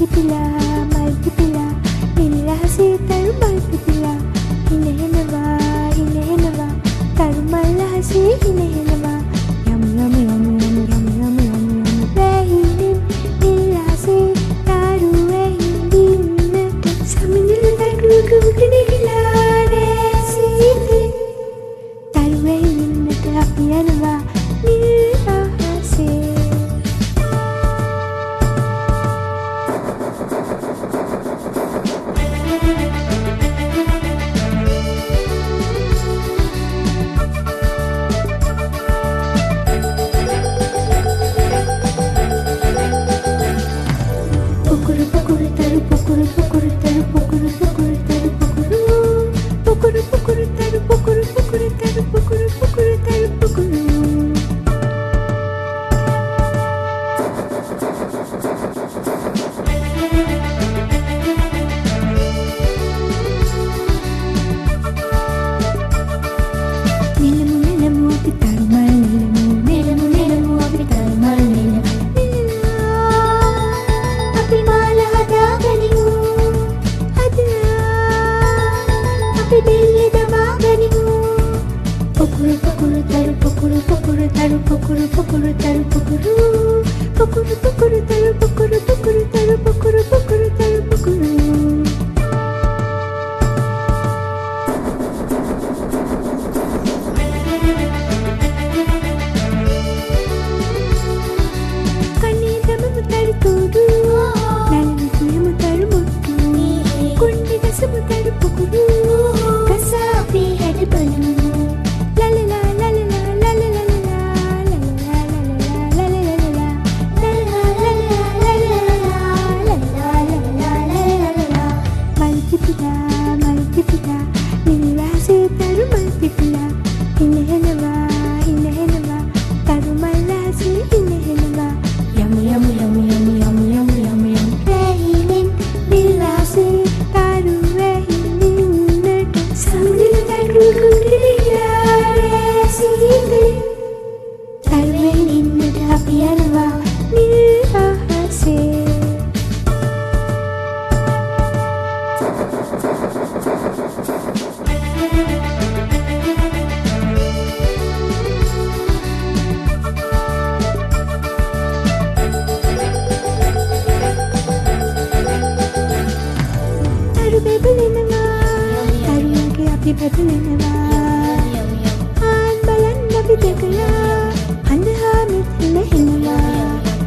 මල්හිපිලා මල්හිපිලා පිල්ලහසේ තරු මල්පිපිලා හිනහෙනවා හිනහෙනවා තරු මල්ලහසේ හිනහෙන baby. පිළිපැත වෙනවා ආන් බලන්න අපි දෙකලා අඳහා මෙතන හෙනවා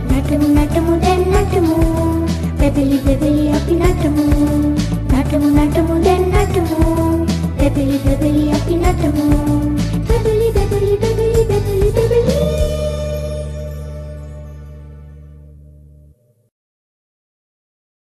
නටමු නටමු දැන් නටමු පෙපලි පෙපලි අපි නටමු නටමු නටමු දැන් නටමු පෙපලි පෙපලි අපි නටමු පෙපලි පෙපලි පෙපලි